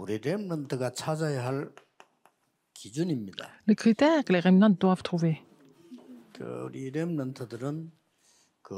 우리 렘넌트가 찾아야 할 기준입니다. Les critères que les remnants doivent trouver. 그 우리 렘넌트들은 그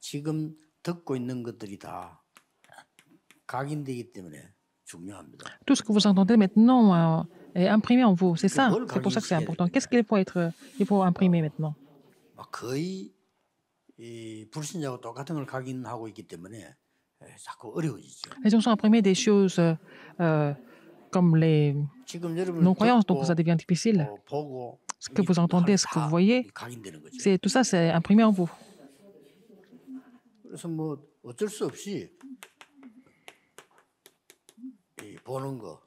지금 듣고 있는 것들이 다 각인되기 때문에 중요합니다. Tout ce que vous entendez maintenant euh, est imprimé en vous. C'est ça. C'est pour ça que c'est important. Qu'est-ce qu'il faut être, il faut imprimer maintenant 막 거의 이 불신자하고 똑같은 걸 각인하고 있기 때문에. Les gens sont imprimés des choses euh, euh, comme les non-croyances, donc ça devient difficile. Ce que vous entendez, ce que vous voyez, c'est, tout ça, c'est imprimé en vous.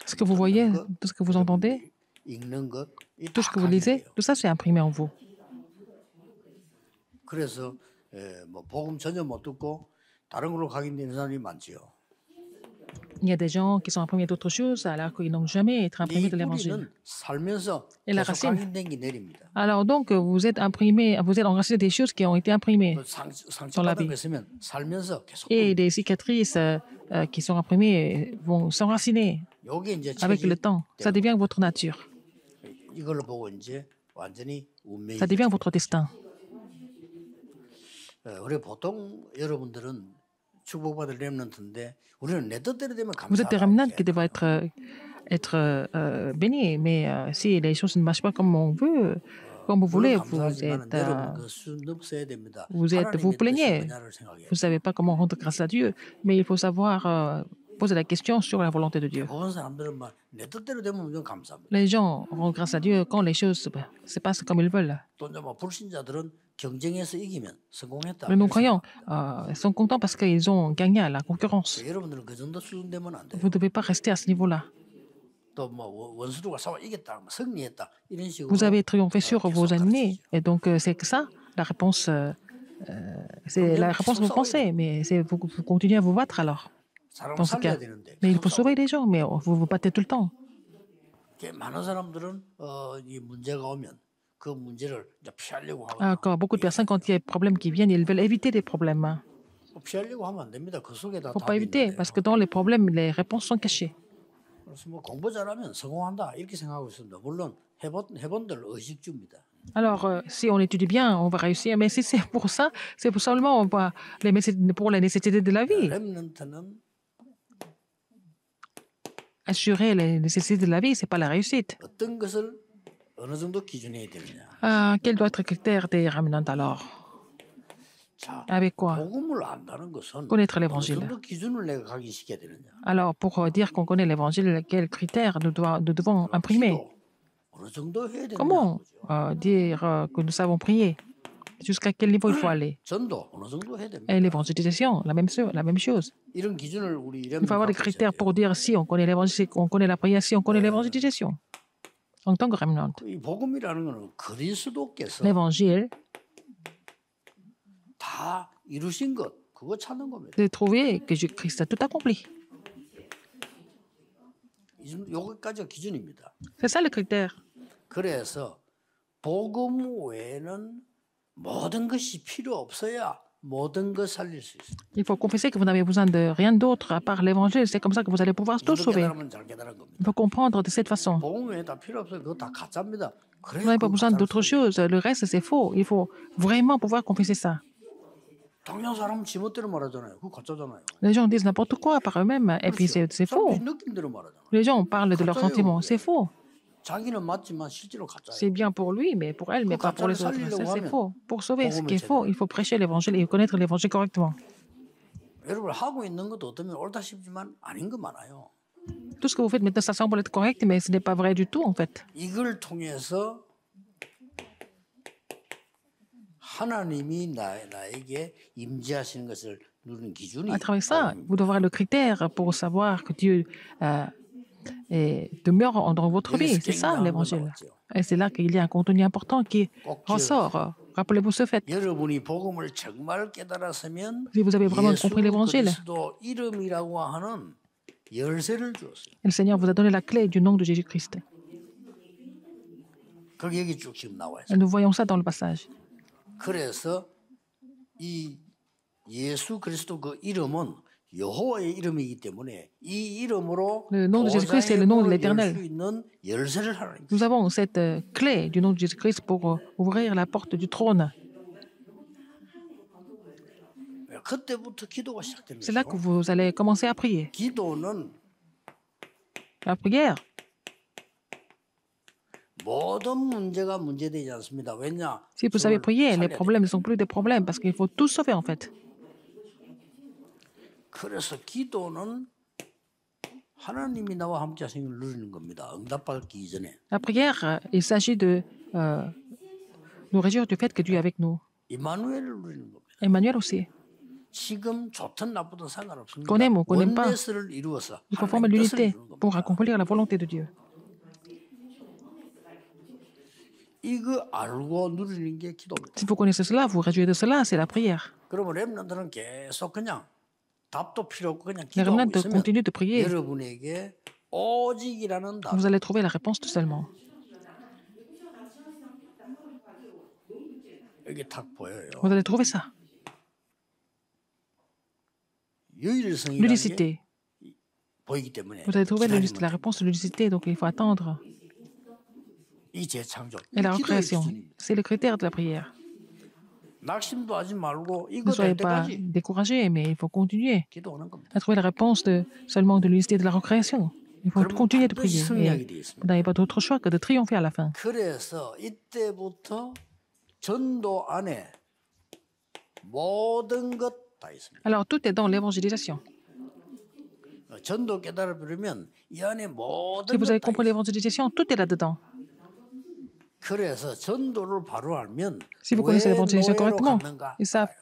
Ce que vous voyez, tout ce que vous entendez, tout ce que vous lisez, tout ça, c'est imprimé en vous. Il y a des gens qui sont imprimés d'autres choses alors qu'ils n'ont jamais été imprimés de l'évangile. Et la racine. Alors donc, vous êtes imprimé, vous êtes enraciné des choses qui ont été imprimées dans la vie. Et des cicatrices euh, euh, qui sont imprimées vont s'enraciner avec le temps. Ça devient votre nature. Ça devient votre destin. Vous êtes des remnants qui devraient être, être euh, bénis, mais si les choses ne marchent pas comme on veut, comme vous voulez, vous êtes, vous êtes, vous plaignez. Vous ne savez pas comment rendre grâce à Dieu, mais il faut savoir pose la question sur la volonté de Dieu. Les gens rendent grâce à Dieu quand les choses se passent comme ils veulent. Mais non croyants euh, sont contents parce qu'ils ont gagné à la concurrence. Vous ne devez pas rester à ce niveau-là. Vous avez triomphé sur vos ennemis, et donc euh, c'est que ça la réponse. Euh, c'est la réponse que vous pensez, mais vous continuez à vous battre alors. Dans ce cas, mais il faut sauver les gens, mais vous vous battez tout le temps. Encore beaucoup de personnes, quand il y a des problèmes qui viennent, ils veulent éviter les problèmes. Il ne faut pas éviter, parce que dans les problèmes, les réponses sont cachées. Alors, euh, si on étudie bien, on va réussir. Mais si c'est pour ça, c'est pour pour les nécessités de la vie assurer les nécessités de la vie, ce n'est pas la réussite. Euh, quel doit être le critère des raminantes alors? avec quoi? Connaître l'évangile. Alors, pour euh, dire qu'on connaît l'évangile, quels critères nous, doit, nous devons imprimer? Comment euh, dire euh, que nous savons prier? jusqu'à quel niveau il faut aller. Et eh, l'évangélisation, la même, la même chose. Il faut avoir des critères pour dire si on connaît, on connaît la prière, si on connaît l'évangélisation. En tant que remnant. L'évangile, de trouver que Jésus-Christ a tout accompli. C'est ça le critère. 그래서 복음 외에는 모든 것이 필요 없어야 모든 것 살릴 수 있어요. Il faut confesser que vous n'avez besoin de rien d'autre à part l'évangile. C'est comme ça que vous allez pouvoir tout 이렇게 sauver. 깨달으면 잘 깨달은 겁니다. Il faut comprendre de cette façon. 복음 외에 다 필요 없어요. 그거 다 가짜입니다. 그래 Vous n'avez pas besoin d'autre chose. Le reste, c'est faux. Il faut vraiment pouvoir confesser ça. 당연 사람은 지멋대로 말하잖아요. 그거 가짜잖아요. Les gens disent n'importe quoi par eux-mêmes. Et puis, c'est c'est faux. 사람들이 느낌대로 말하잖아요. Les gens parlent de leurs 가짜예요. sentiments. C'est faux. C'est bien pour lui, mais pour elle, mais pas pour les autres. Ça, c'est faux. Pour sauver ce qui est faux, il faut prêcher l'évangile et connaître l'évangile correctement. Tout ce que vous faites maintenant, ça semble être correct, mais ce n'est pas vrai du tout, en fait. À travers ça, vous devrez le critère pour savoir que Dieu euh, et demeure dans votre vie. C'est ça l'évangile. Et c'est là qu'il y a un contenu important qui ressort. Rappelez-vous ce fait. Si vous avez vraiment compris l'évangile, le Seigneur vous a donné la clé du nom de Jésus-Christ. Nous voyons ça dans le passage. Le nom de Jésus-Christ est le nom de l'Éternel. Nous avons cette euh, clé du nom de Jésus-Christ pour euh, ouvrir la porte du trône. C'est là que vous allez commencer à prier. La prière. Si vous savez prier, les problèmes ne sont plus des problèmes parce qu'il faut tout sauver en fait. 그래서 기도는 하나님이 나와 함께 하시는 걸 누리는 겁니다. 응답받기 이전에. La prière, euh, il s'agit de euh, nous réjouir du fait que Dieu est avec nous. 이마누엘을 누리는 겁니다. Emmanuel aussi. 지금 좋든 나쁘든 상관없습니다. Qu'on aime ou qu'on n'aime pas. 원내스를 이루어서 Il faut former 하나님 뜻을 l'unité 이루는 pour 겁니다. accomplir la volonté de Dieu. 이거 알고 누리는 게 기도입니다. Si vous connaissez cela, vous réjouissez de cela, c'est la prière. Nirvana continue de prier. Vous allez trouver la réponse tout seulement. Vous allez trouver ça. L'unicité. Vous allez trouver la réponse de l'unicité, donc il faut attendre. Et la recréation, c'est le critère de la prière. Ne soyez pas découragés, mais il faut continuer à trouver la réponse seulement de l'unité de la recréation. Il faut continuer de prier. Vous n'avez pas d'autre choix que de triompher à la fin. Alors tout est dans l'évangélisation. Si vous avez compris l'évangélisation, tout est là-dedans. Si vous 왜 connaissez l'évangélisation 노예로 correctement, 갔는가? ils savent,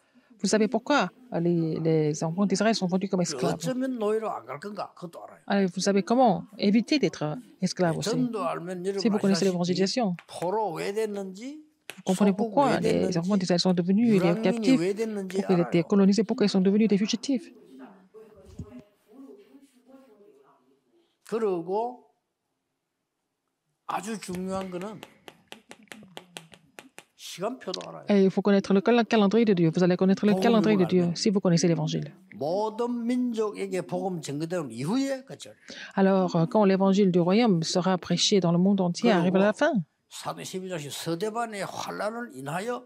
vous savez pourquoi les, les enfants d'Israël sont vendus comme esclaves. 어쩌면 노예로 안 갈 건가? 그것도 알아요. Alors, vous savez comment éviter d'être esclave aussi. 전도 알면 Si vous 여러분 connaissez 아시다시피 l'évangélisation, 포로 왜 됐는지 vous comprenez 소국 pourquoi 왜 les enfants 됐는지 d'Israël sont devenus les 유랑민이 captifs, 왜 됐는지 pourquoi ils étaient 알아요. colonisés, pourquoi ils sont devenus des fugitifs. 그리고 아주 중요한 거는 시간표도 알아요. Et il faut connaître le calendrier de Dieu. Vous allez connaître le calendrier de Dieu si vous connaissez l'Évangile. Alors, euh, quand l'Évangile du royaume sera prêché dans le monde entier, arrive la fin.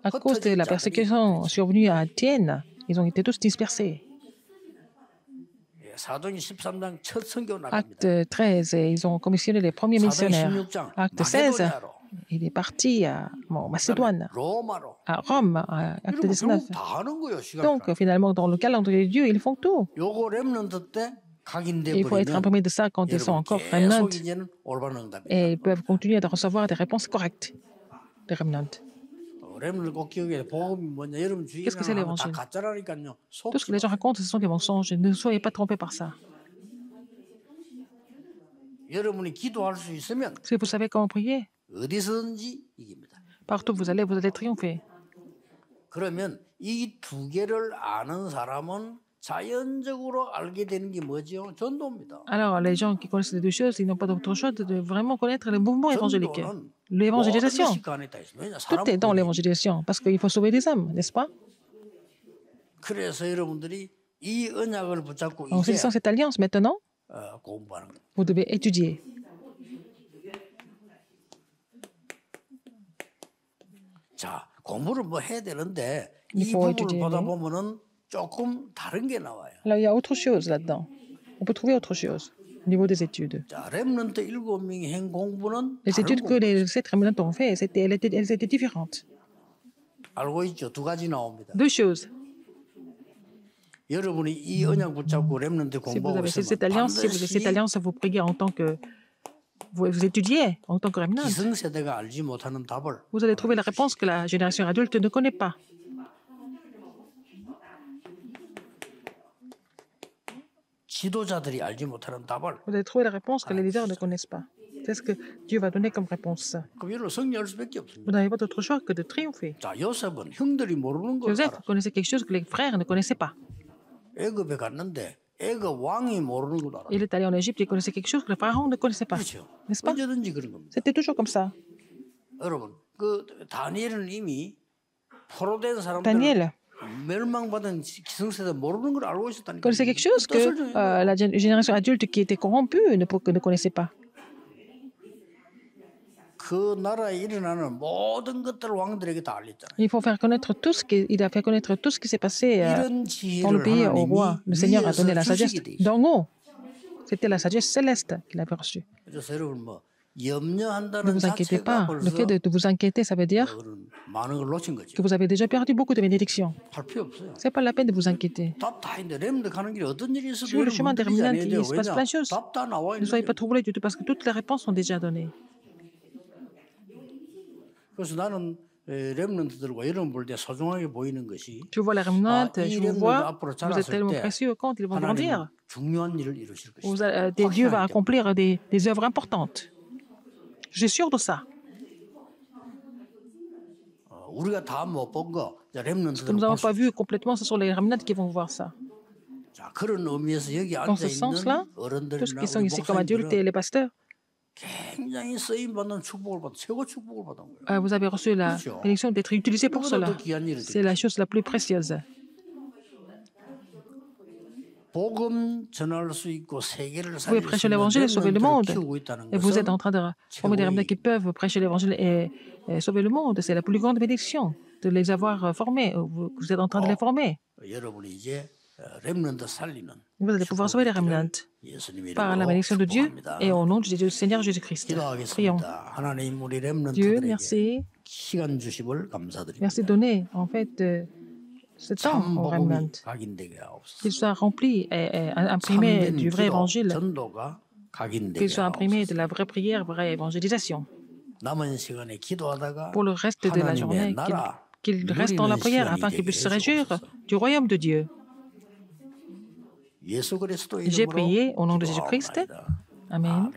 À cause de la persécution survenue à Athènes, ils ont été tous dispersés. Acte 13, ils ont commissionné les premiers missionnaires. Acte 16, il est parti à bah, Macédoine, à Rome, à Acte 19. Donc, finalement, dans le calendrier de Dieu, ils font tout. Il faut être imprimé de ça quand ils sont encore remnants. Et ils peuvent continuer à recevoir des réponses correctes des remnants. Qu'est-ce que c'est l'évangile? Tout ce que les gens racontent, ce sont des mensonges. Ne soyez pas trompés par ça. Si vous savez comment prier, 어디서든지 이깁니다. partout où vous allez, vous allez triompher. 그러면 이 두 개를 아는 사람은 자연적으로 알게 되는 게 뭐죠? 전도입니다. Alors, les gens qui connaissent les deux choses, ils n'ont pas d'autre choix de, de vraiment connaître les mouvements évangéliques. 전도는 L'évangélisation. 모든 것이 그 안에 다 있습니다. 왜냐, Tout est dans 사람 l'évangélisation, parce qu'il faut sauver des âmes, n'est-ce pas 그래서 여러분들이 이 언약을 붙잡고 En 이제 saisissant cette alliance, maintenant, 어, 공부하는 거예요. vous devez étudier. 자, 공부를 뭐 해야 되는데 이 Il faut 부분을 étudier, 보다 oui. 보면은 조금 다른 게 나와요. Là, il y a autre chose là-dedans. On peut trouver autre chose au niveau des études. 자, 렘넌트 일곱 명이 한 공부는 Les 다른 études que 공부. les sept remnants ont fait, c'était- elles étaient, elles étaient différentes. 알고 있죠? 두 가지 나옵니다. Deux choses. 여러분이 이 언약 붙잡고 렘넌트 Si vous 공부하고 avez 있으면 cette alliance, si vous avez cette 반드시 alliance, vous priez en tant que. vous, étudiez en tant que Remnant, vous allez trouver la réponse que la génération adulte ne connaît pas. Vous allez trouver la réponse que les leaders ne connaissent pas. C'est ce que Dieu va donner comme réponse? Vous n'avez pas d'autre choix que de triompher. Joseph connaissait quelque chose que les frères ne connaissaient pas. Il est allé en Égypte, il connaissait quelque chose que le pharaon ne connaissait pas. N'est-ce pas C'était toujours comme ça. Daniel connaissait quelque chose que la génération adulte qui était corrompue ne connaissait pas. Il faut faire connaître tout ce qui, a fait connaître tout ce qui s'est passé euh, dans le pays au roi. Le Seigneur a donné la sagesse d'en haut. C'était la sagesse céleste qu'il avait reçue. Ne vous inquiétez pas. Le fait de, vous inquiéter, ça veut dire que vous avez déjà perdu beaucoup de bénédictions. Ce n'est pas la peine de vous inquiéter. Sur le chemin des il se passe plein de choses. Ne soyez pas troublés du tout parce que toutes les réponses sont déjà données. Tu vois les remnants, tu les vois, vous êtes tellement précieux quand ils vont grandir. Dieu va accomplir des, œuvres importantes. J'ai sûr de ça. Ce que nous n'avons pas vu complètement, ce sont les remnants qui vont voir ça. Dans ce sens-là, tous ceux qui sont ici comme adultes et les pasteurs, euh, vous avez reçu la bénédiction d'être utilisé pour cela. C'est la chose la plus précieuse. Vous pouvez prêcher l'évangile et sauver le monde. Et vous êtes en train de former des qui peuvent prêcher l'évangile et, sauver le monde. C'est la plus grande bénédiction de les avoir formés. Vous êtes en train de les former. Vous allez pouvoir sauver les remnants par la bénédiction de Dieu et au nom du Seigneur Jésus-Christ. Prions. Dieu, merci. Merci de donner, en fait, euh, ce temps aux remnants, qu'il soit rempli et, imprimé du vrai évangile, qu'il soit imprimé de la vraie prière, vraie évangélisation. Pour le reste de la journée, qu'il reste dans la prière afin qu'il puisse se réjouir du royaume de Dieu. J'ai prié au nom de Jésus-Christ. Amen.